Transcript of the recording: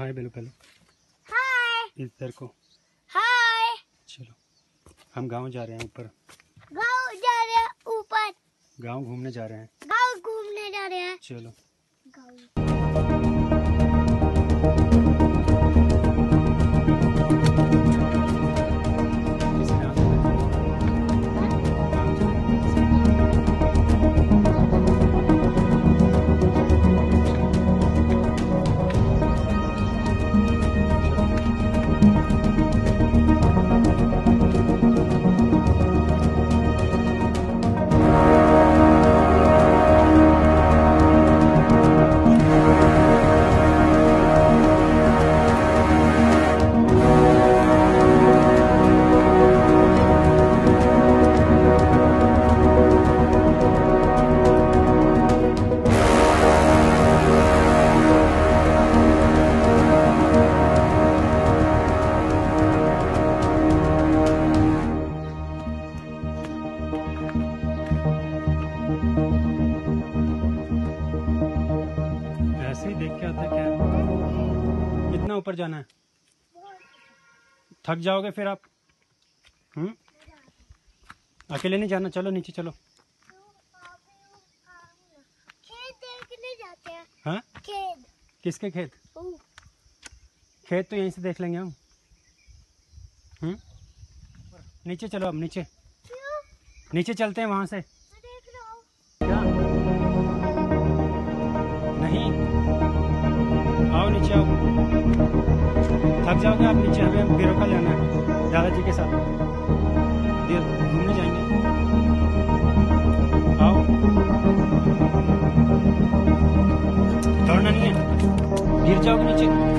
हाय बेलो पहले। हाय। इधर को। हाय। चलो हम गाँव जा रहे हैं ऊपर। गाँव जा रहे हैं ऊपर। गाँव घूमने जा रहे हैं। गाँव घूमने जा रहे हैं। चलो। गाँव। ऐसे ही देख के आता क्या? कितना ऊपर जाना है। थक जाओगे फिर आप? हम्म? अकेले नहीं जाना चलो नीचे चलो। खेत देखने जाते हैं। हाँ? खेत। किसके खेत? खेत तो यहीं से देख लेंगे हम। हम्म? नीचे चलो अब नीचे। नीचे चलते हैं वहाँ से। जाओ नीचे आओ थक जाओगे आप नीचे, हमें बेरोका जाना है। दादाजी के साथ। देर घूमने जाएँगे। आओ। दौड़ना नहीं है। गिर जाओगे नीचे।